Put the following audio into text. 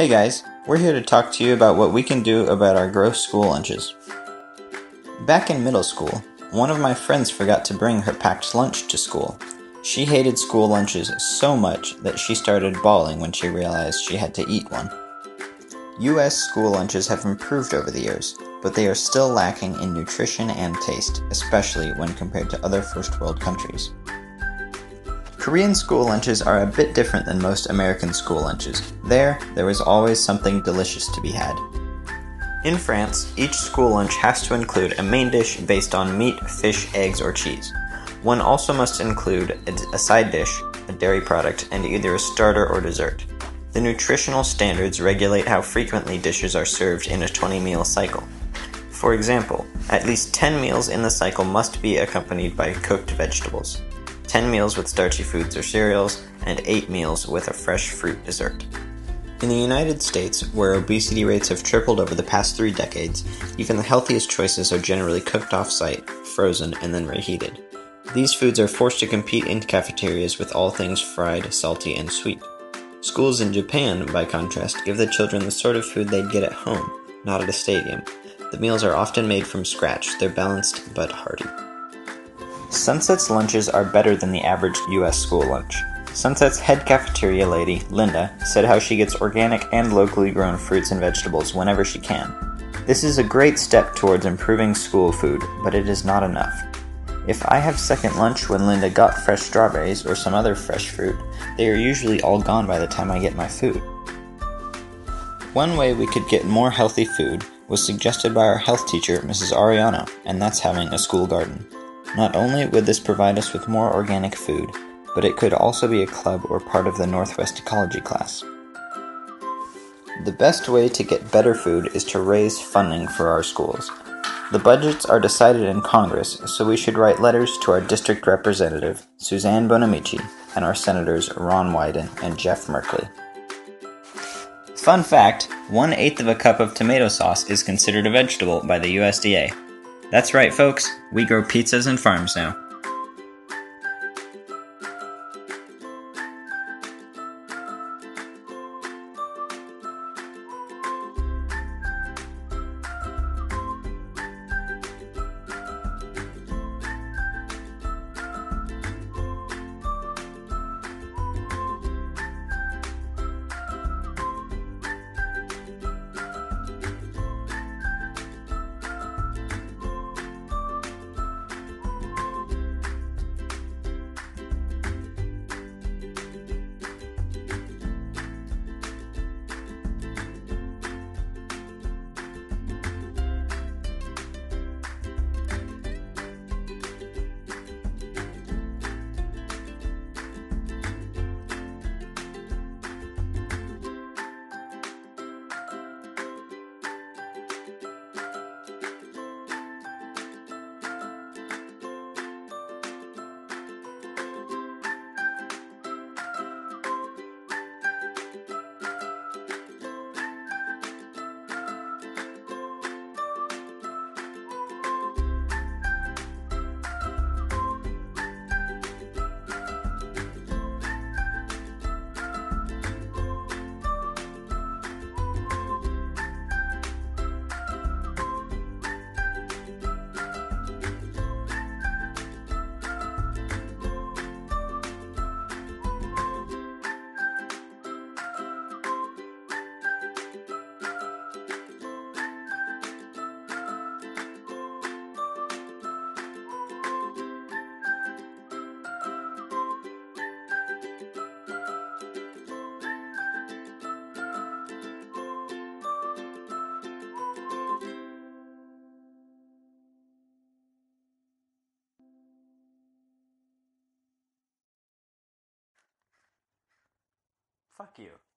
Hey guys, we're here to talk to you about what we can do about our gross school lunches. Back in middle school, one of my friends forgot to bring her packed lunch to school. She hated school lunches so much that she started bawling when she realized she had to eat one. US school lunches have improved over the years, but they are still lacking in nutrition and taste, especially when compared to other first world countries. Korean school lunches are a bit different than most American school lunches. There, there is always something delicious to be had. In France, each school lunch has to include a main dish based on meat, fish, eggs, or cheese. One also must include a side dish, a dairy product, and either a starter or dessert. The nutritional standards regulate how frequently dishes are served in a 20 meal cycle. For example, at least 10 meals in the cycle must be accompanied by cooked vegetables, 10 meals with starchy foods or cereals, and 8 meals with a fresh fruit dessert. In the United States, where obesity rates have tripled over the past three decades, even the healthiest choices are generally cooked off site, frozen, and then reheated. These foods are forced to compete in cafeterias with all things fried, salty, and sweet. Schools in Japan, by contrast, give the children the sort of food they'd get at home, not at a stadium. The meals are often made from scratch, they're balanced but hearty. Sunset's lunches are better than the average US school lunch. Sunset's head cafeteria lady, Linda, said how she gets organic and locally grown fruits and vegetables whenever she can. This is a great step towards improving school food, but it is not enough. If I have second lunch when Linda got fresh strawberries or some other fresh fruit, they are usually all gone by the time I get my food. One way we could get more healthy food was suggested by our health teacher, Mrs. Ariano, and that's having a school garden. Not only would this provide us with more organic food, but it could also be a club or part of the Northwest Ecology class. The best way to get better food is to raise funding for our schools. The budgets are decided in Congress, so we should write letters to our district representative, Suzanne Bonamici, and our senators Ron Wyden and Jeff Merkley. Fun fact one eighth of a cup of tomato sauce is considered a vegetable by the USDA. That's right, folks, we grow pizzas and farms now. Fuck you.